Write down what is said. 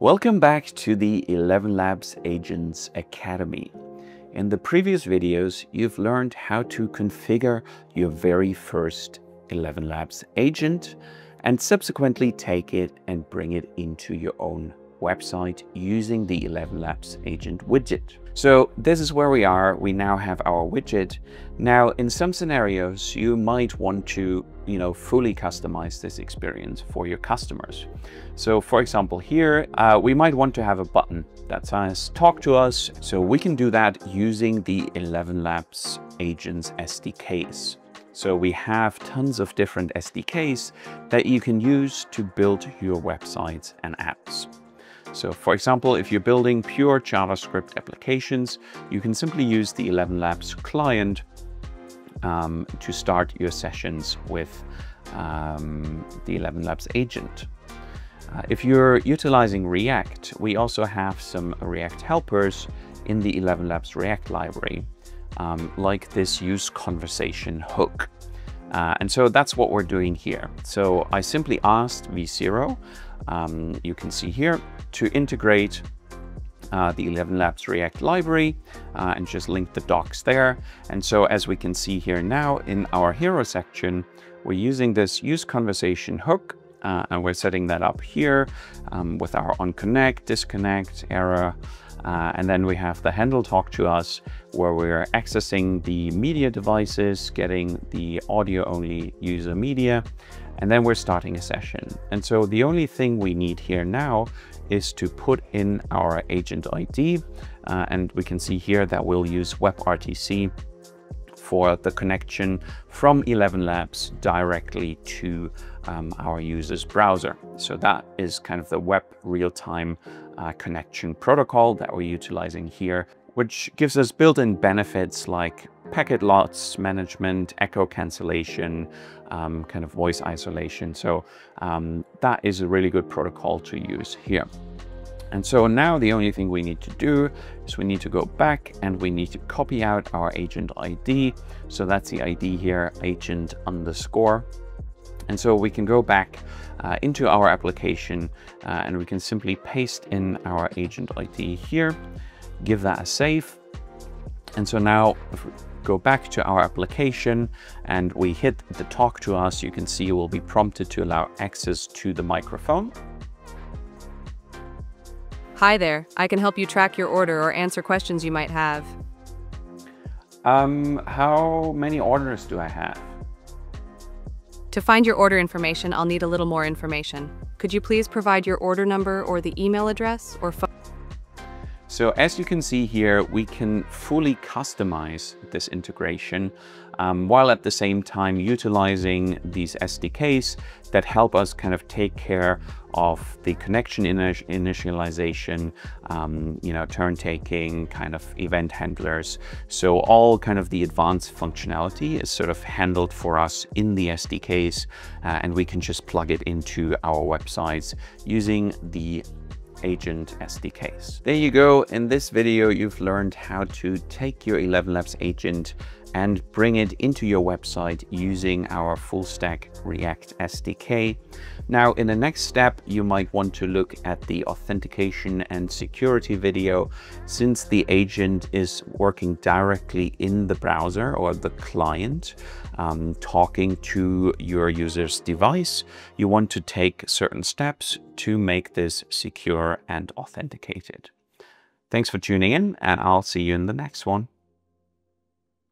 Welcome back to the ElevenLabs Agents Academy. In the previous videos, you've learned how to configure your very first ElevenLabs agent and subsequently take it and bring it into your own website using the ElevenLabs agent widget. So this is where we are. We now have our widget. Now, in some scenarios, you might want to, you know, fully customize this experience for your customers. So for example, here, uh, we might want to have a button that says talk to us. So we can do that using the ElevenLabs agents SDKs. So we have tons of different SDKs that you can use to build your websites and apps. So for example, if you're building pure JavaScript applications, you can simply use the ElevenLabs client um, to start your sessions with um, the ElevenLabs agent. Uh, if you're utilizing React, we also have some React helpers in the ElevenLabs React library, um, like this useConversation hook. Uh, and so that's what we're doing here. So I simply asked V0, um, you can see here, to integrate uh, the ElevenLabs React library uh, and just link the docs there. And so as we can see here now in our hero section, we're using this useConversation hook uh, and we're setting that up here um, with our on connect, disconnect, error, uh, and then we have the handle talk to us where we're accessing the media devices, getting the audio only user media, and then we're starting a session. And so the only thing we need here now is to put in our agent ID. Uh, and we can see here that we'll use WebRTC for the connection from ElevenLabs directly to um, our user's browser. So that is kind of the web real-time uh, connection protocol that we're utilizing here, which gives us built-in benefits like packet loss management, echo cancellation, um, kind of voice isolation. So um, that is a really good protocol to use here. And so now the only thing we need to do is we need to go back and we need to copy out our agent ID. So that's the ID here, agent underscore. And so we can go back uh, into our application uh, and we can simply paste in our agent ID here, give that a save. And so now if we go back to our application and we hit the talk to us, you can see we'll be prompted to allow access to the microphone. Hi there, I can help you track your order or answer questions you might have. Um, how many orders do I have? To find your order information, I'll need a little more information. Could you please provide your order number or the email address or phone? So as you can see here, we can fully customize this integration um, while at the same time utilizing these SDKs that help us kind of take care of the connection initialization, um, you know, turn taking, kind of event handlers. So all kind of the advanced functionality is sort of handled for us in the SDKs uh, and we can just plug it into our websites using the agent SDKs. There you go. In this video, you've learned how to take your ElevenLabs agent and bring it into your website using our full stack React SDK. Now, in the next step, you might want to look at the authentication and security video. Since the agent is working directly in the browser or the client, um, talking to your user's device, you want to take certain steps to make this secure and authenticated. Thanks for tuning in, and I'll see you in the next one.